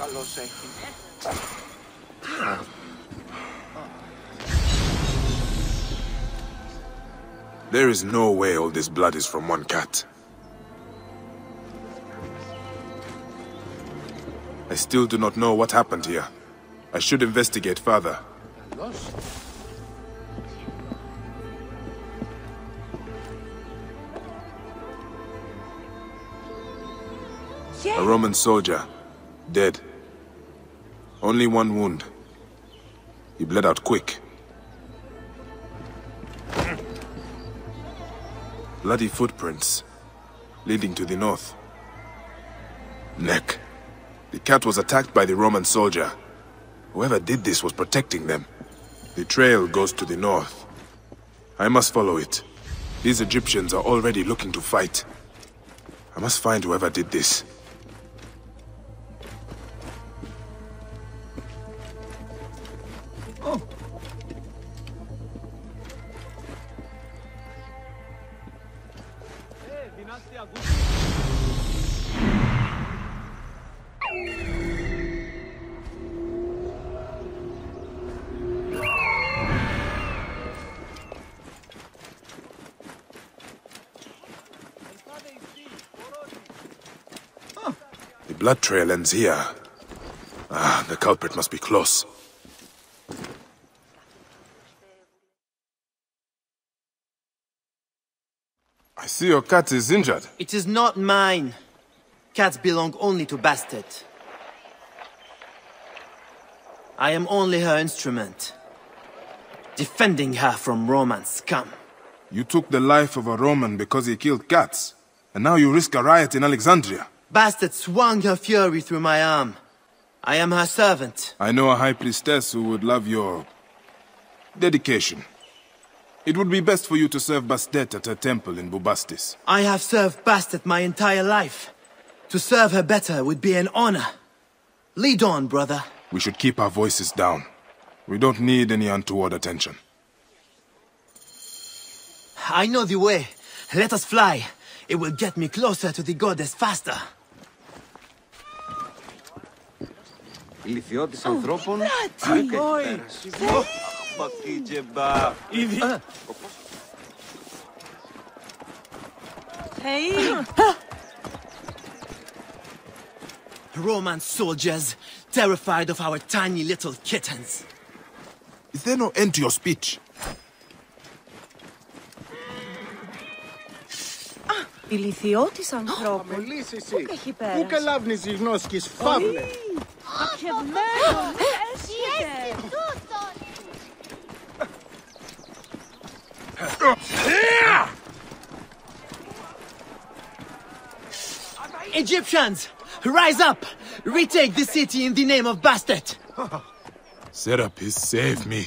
καλός έχει. There is no way all this blood is from one cat. I still do not know what happened here. I should investigate further. Καλός. A Roman soldier. Dead. Only one wound. He bled out quick. Bloody footprints. Leading to the north. Neck. The cat was attacked by the Roman soldier. Whoever did this was protecting them. The trail goes to the north. I must follow it. These Egyptians are already looking to fight. I must find whoever did this. The blood trail ends here. Ah, the culprit must be close. I see your cat is injured. It is not mine. Cats belong only to Bastet. I am only her instrument. Defending her from Roman scum. You took the life of a Roman because he killed cats. And now you risk a riot in Alexandria. Bastet swung her fury through my arm. I am her servant. I know a high priestess who would love your... dedication. It would be best for you to serve Bastet at her temple in Bubastis. I have served Bastet my entire life. To serve her better would be an honor. Lead on, brother. We should keep our voices down. We don't need any untoward attention. I know the way. Let us fly. It will get me closer to the goddess faster. Ηλικιώτης ανθρώπων. Μπράτσι! Μα τι τζεμπά. Hey! Roman soldiers, terrified of our tiny little kittens. Is there no end to your speech? Ηλικιώτης ανθρώπου. Μολύς εσύ. Πού έχει Πού πέρασει. καλάβνεις οι γνώσκεις φαύλε. Παχευμένο! Egyptians, rise up! Retake the city in the name of Bastet! Serapis, save me.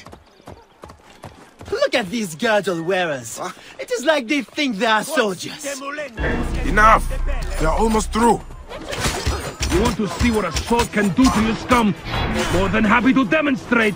Look at these girdle wearers. It is like they think they are soldiers. Enough! They're almost through. You want to see what a sword can do to you, scum? More than happy to demonstrate.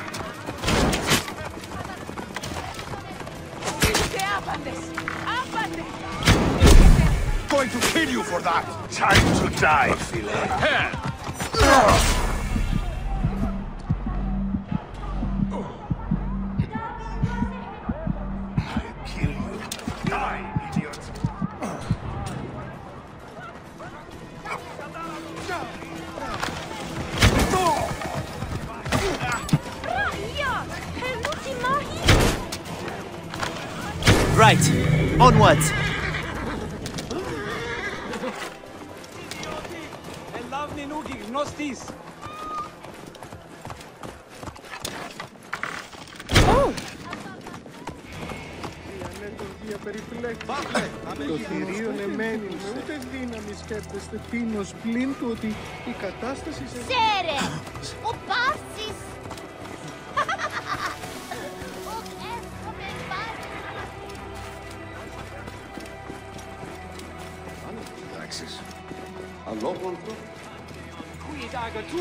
Going to kill you for that! Time to die! Right, onwards. Ελάβνη νούκι, γνώστης. Το θηρίο εμένει με ούτε δύναμη σκέφτεστε τίνος πλην του ότι η κατάσταση σε... Σέρε! Ο Πάσης! taxes.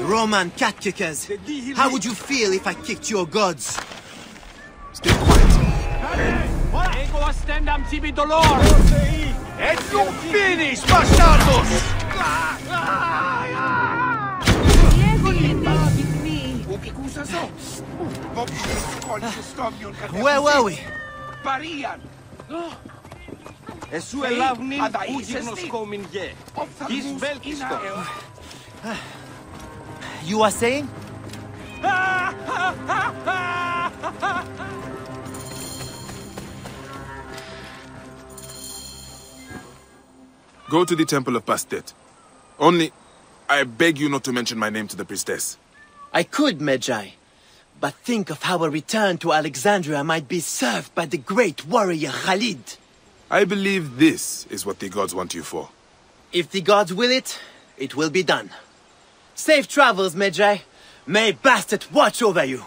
Roman cat kickers, how would you feel if I kicked your gods? Stay quiet. and you finish, bastardos! Where were we? Parian. Εσού ελάβνην ούγιγνος κόμιν γε, εις βέλτιστο. You are saying? Go to the temple of Bastet. Only, I beg you not to mention my name to the priestess. I could, Medjay. But think of how a return to Alexandria might be served by the great warrior Khalid. I believe this is what the gods want you for. If the gods will it, it will be done. Safe travels, Medjay. May Bastet watch over you.